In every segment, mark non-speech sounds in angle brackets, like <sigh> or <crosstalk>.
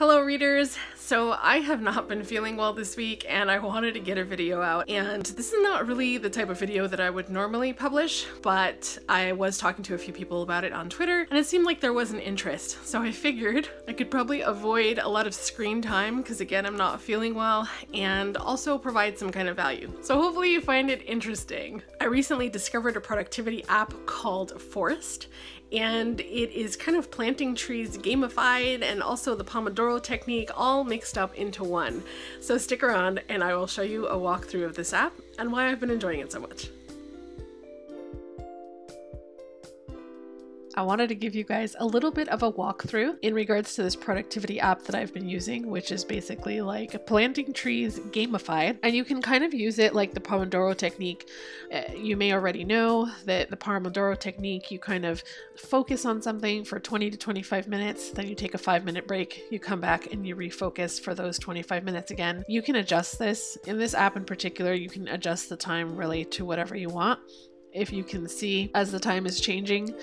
Hello readers! So I have not been feeling well this week and I wanted to get a video out and this is not really the type of video that I would normally publish but I was talking to a few people about it on Twitter and it seemed like there was an interest so I figured I could probably avoid a lot of screen time because again I'm not feeling well and also provide some kind of value. So hopefully you find it interesting. I recently discovered a productivity app called Forest and it is kind of planting trees gamified and also the Pomodoro technique all mixed up into one. So stick around and I will show you a walkthrough of this app and why I've been enjoying it so much. I wanted to give you guys a little bit of a walkthrough in regards to this productivity app that I've been using, which is basically like planting trees gamified. And you can kind of use it like the Pomodoro technique. Uh, you may already know that the Pomodoro technique, you kind of focus on something for 20 to 25 minutes, then you take a five minute break, you come back and you refocus for those 25 minutes again. You can adjust this. In this app in particular, you can adjust the time really to whatever you want if you can see as the time is changing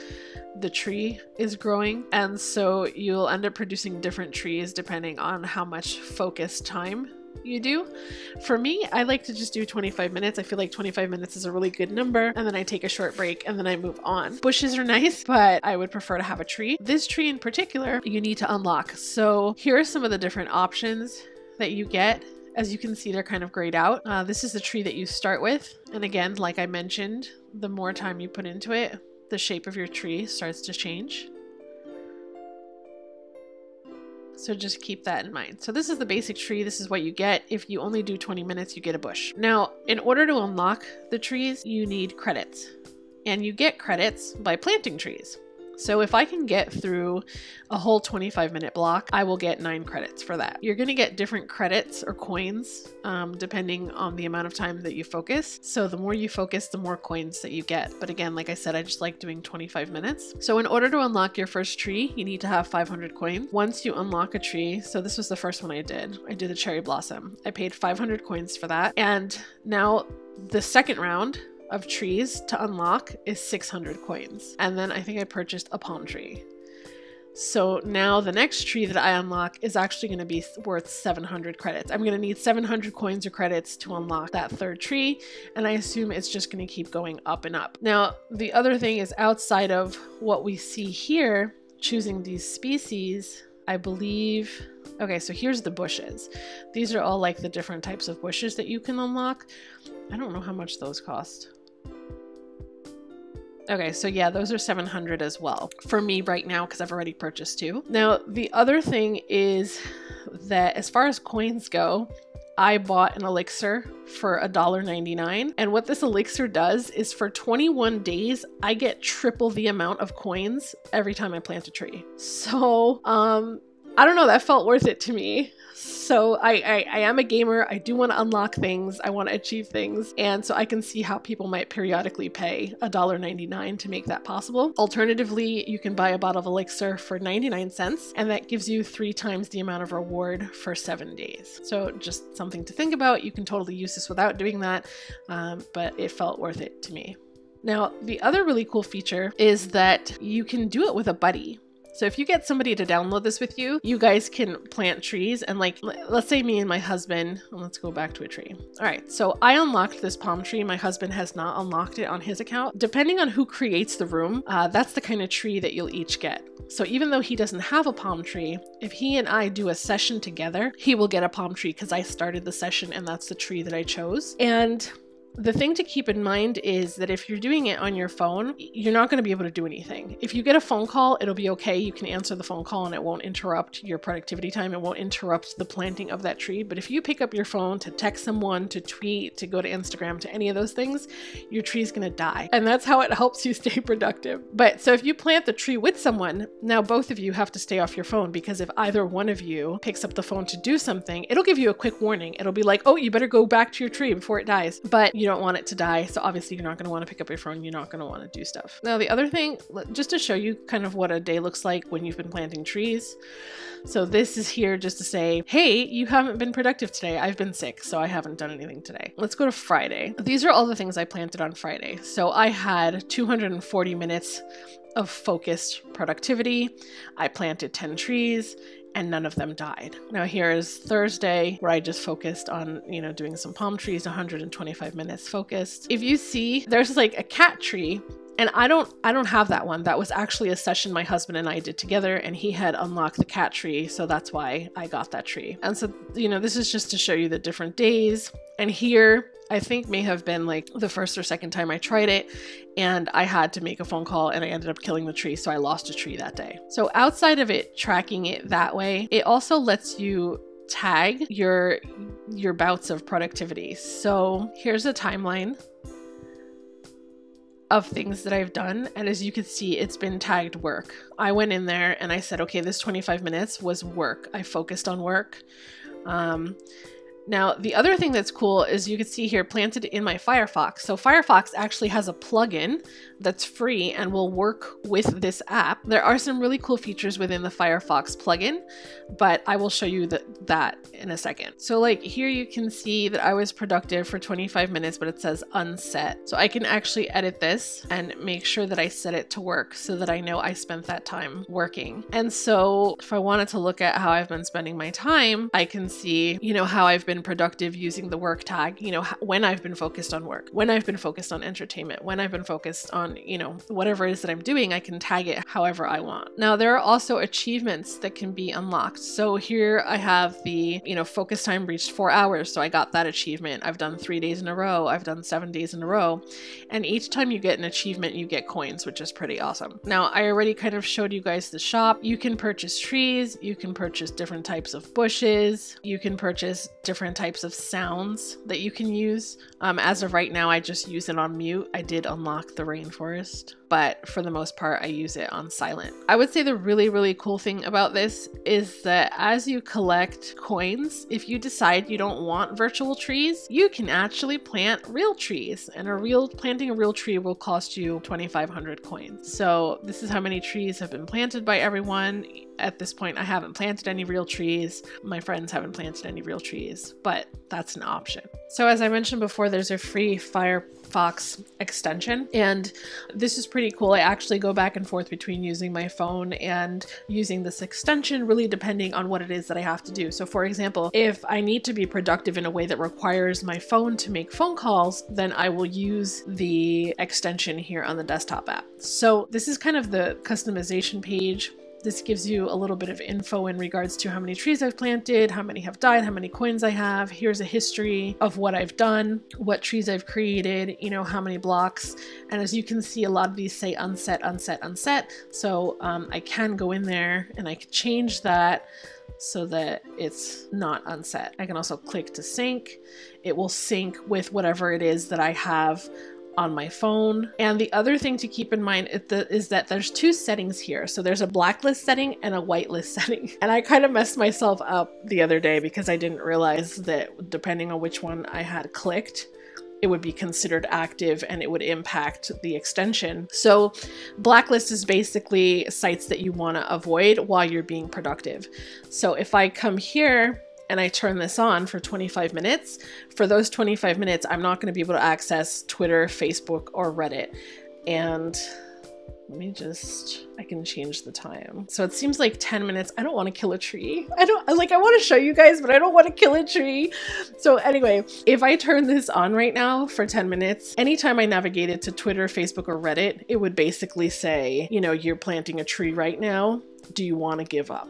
the tree is growing and so you'll end up producing different trees depending on how much focused time you do. For me, I like to just do 25 minutes. I feel like 25 minutes is a really good number and then I take a short break and then I move on. Bushes are nice, but I would prefer to have a tree. This tree in particular, you need to unlock. So here are some of the different options that you get as you can see, they're kind of grayed out. Uh, this is the tree that you start with. And again, like I mentioned, the more time you put into it, the shape of your tree starts to change. So just keep that in mind. So this is the basic tree. This is what you get. If you only do 20 minutes, you get a bush. Now, in order to unlock the trees, you need credits. And you get credits by planting trees. So if I can get through a whole 25 minute block, I will get nine credits for that. You're going to get different credits or coins um, depending on the amount of time that you focus. So the more you focus, the more coins that you get. But again, like I said, I just like doing 25 minutes. So in order to unlock your first tree, you need to have 500 coins. Once you unlock a tree, so this was the first one I did. I did the cherry blossom. I paid 500 coins for that. And now the second round, of trees to unlock is 600 coins. And then I think I purchased a palm tree. So now the next tree that I unlock is actually going to be worth 700 credits. I'm going to need 700 coins or credits to unlock that third tree, and I assume it's just going to keep going up and up. Now, the other thing is outside of what we see here, choosing these species, I believe Okay, so here's the bushes. These are all like the different types of bushes that you can unlock. I don't know how much those cost. Okay, so yeah, those are 700 as well for me right now because I've already purchased two. Now, the other thing is that as far as coins go, I bought an elixir for $1.99. And what this elixir does is for 21 days, I get triple the amount of coins every time I plant a tree. So, um, I don't know, that felt worth it to me. So I, I, I am a gamer. I do want to unlock things. I want to achieve things. And so I can see how people might periodically pay $1.99 to make that possible. Alternatively, you can buy a bottle of elixir for 99 cents, and that gives you three times the amount of reward for seven days. So just something to think about. You can totally use this without doing that, um, but it felt worth it to me. Now, the other really cool feature is that you can do it with a buddy. So if you get somebody to download this with you, you guys can plant trees and like, let's say me and my husband, let's go back to a tree. All right, so I unlocked this palm tree. My husband has not unlocked it on his account. Depending on who creates the room, uh, that's the kind of tree that you'll each get. So even though he doesn't have a palm tree, if he and I do a session together, he will get a palm tree because I started the session and that's the tree that I chose. And the thing to keep in mind is that if you're doing it on your phone, you're not going to be able to do anything. If you get a phone call, it'll be okay. You can answer the phone call and it won't interrupt your productivity time. It won't interrupt the planting of that tree. But if you pick up your phone to text someone, to tweet, to go to Instagram, to any of those things, your tree's going to die. And that's how it <laughs> helps you stay productive. But so if you plant the tree with someone, now both of you have to stay off your phone because if either one of you picks up the phone to do something, it'll give you a quick warning. It'll be like, oh, you better go back to your tree before it dies. But you don't want it to die. So obviously you're not going to want to pick up your phone. You're not going to want to do stuff. Now the other thing, just to show you kind of what a day looks like when you've been planting trees. So this is here just to say, hey, you haven't been productive today. I've been sick, so I haven't done anything today. Let's go to Friday. These are all the things I planted on Friday. So I had 240 minutes of focused productivity. I planted 10 trees and none of them died. Now here is Thursday where I just focused on, you know, doing some palm trees, 125 minutes focused. If you see, there's like a cat tree and I don't I don't have that one. That was actually a session my husband and I did together and he had unlocked the cat tree, so that's why I got that tree. And so, you know, this is just to show you the different days. And here I think may have been like the first or second time I tried it and I had to make a phone call and I ended up killing the tree so I lost a tree that day. So outside of it tracking it that way, it also lets you tag your your bouts of productivity. So here's a timeline of things that I've done. And as you can see, it's been tagged work. I went in there and I said, okay, this 25 minutes was work. I focused on work. Um, now, the other thing that's cool is you can see here planted in my Firefox. So Firefox actually has a plugin that's free and will work with this app. There are some really cool features within the Firefox plugin, but I will show you that in a second. So like here you can see that I was productive for 25 minutes, but it says unset. So I can actually edit this and make sure that I set it to work so that I know I spent that time working. And so if I wanted to look at how I've been spending my time, I can see, you know, how I've been productive using the work tag, you know, when I've been focused on work, when I've been focused on entertainment, when I've been focused on on, you know, whatever it is that I'm doing, I can tag it however I want. Now, there are also achievements that can be unlocked. So here I have the, you know, focus time reached four hours. So I got that achievement. I've done three days in a row. I've done seven days in a row. And each time you get an achievement, you get coins, which is pretty awesome. Now, I already kind of showed you guys the shop. You can purchase trees. You can purchase different types of bushes. You can purchase different types of sounds that you can use. Um, as of right now, I just use it on mute. I did unlock the rainforest, but for the most part, I use it on silent. I would say the really, really cool thing about this is that as you collect coins, if you decide you don't want virtual trees, you can actually plant real trees, and a real planting a real tree will cost you 2,500 coins. So this is how many trees have been planted by everyone. At this point, I haven't planted any real trees. My friends haven't planted any real trees, but that's an option. So as I mentioned before, there's a free Firefox extension, and this is pretty cool. I actually go back and forth between using my phone and using this extension, really depending on what it is that I have to do. So for example, if I need to be productive in a way that requires my phone to make phone calls, then I will use the extension here on the desktop app. So this is kind of the customization page this gives you a little bit of info in regards to how many trees I've planted, how many have died, how many coins I have. Here's a history of what I've done, what trees I've created, you know, how many blocks. And as you can see, a lot of these say unset, unset, unset. So um, I can go in there and I can change that so that it's not unset. I can also click to sync. It will sync with whatever it is that I have on my phone. And the other thing to keep in mind is that there's two settings here. So there's a blacklist setting and a whitelist <laughs> setting. And I kind of messed myself up the other day because I didn't realize that depending on which one I had clicked, it would be considered active and it would impact the extension. So blacklist is basically sites that you want to avoid while you're being productive. So if I come here and I turn this on for 25 minutes, for those 25 minutes, I'm not going to be able to access Twitter, Facebook, or Reddit. And let me just, I can change the time. So it seems like 10 minutes. I don't want to kill a tree. I don't, like, I want to show you guys, but I don't want to kill a tree. So anyway, if I turn this on right now for 10 minutes, anytime I navigated to Twitter, Facebook, or Reddit, it would basically say, you know, you're planting a tree right now. Do you want to give up?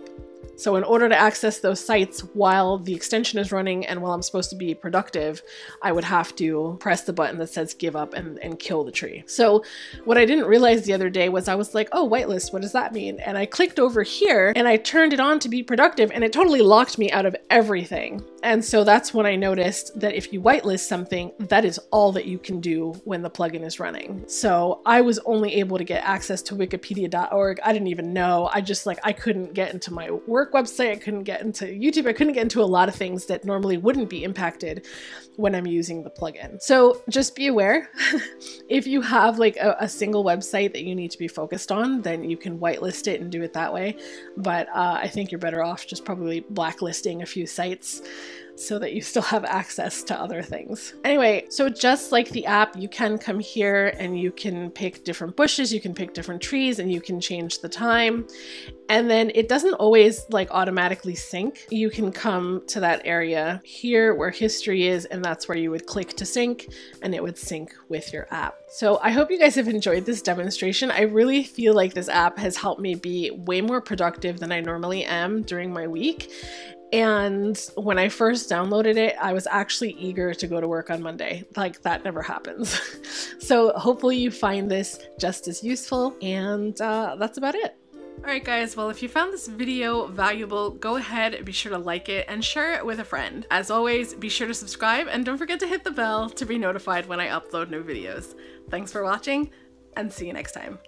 So in order to access those sites while the extension is running and while I'm supposed to be productive, I would have to press the button that says give up and, and kill the tree. So what I didn't realize the other day was I was like, oh, whitelist, what does that mean? And I clicked over here and I turned it on to be productive and it totally locked me out of everything. And so that's when I noticed that if you whitelist something, that is all that you can do when the plugin is running. So I was only able to get access to wikipedia.org. I didn't even know. I just like, I couldn't get into my work website. I couldn't get into YouTube. I couldn't get into a lot of things that normally wouldn't be impacted when I'm using the plugin. So just be aware <laughs> if you have like a, a, single website that you need to be focused on, then you can whitelist it and do it that way. But uh, I think you're better off just probably blacklisting a few sites so that you still have access to other things. Anyway, so just like the app, you can come here and you can pick different bushes, you can pick different trees, and you can change the time. And then it doesn't always like automatically sync. You can come to that area here where history is, and that's where you would click to sync and it would sync with your app. So I hope you guys have enjoyed this demonstration. I really feel like this app has helped me be way more productive than I normally am during my week. And when I first downloaded it, I was actually eager to go to work on Monday. Like, that never happens. <laughs> so, hopefully, you find this just as useful. And uh, that's about it. Alright guys, well if you found this video valuable, go ahead be sure to like it and share it with a friend. As always, be sure to subscribe and don't forget to hit the bell to be notified when I upload new videos. Thanks for watching and see you next time.